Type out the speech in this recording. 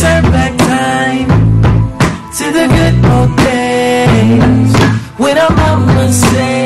Turn back time to the good old days when our mama said.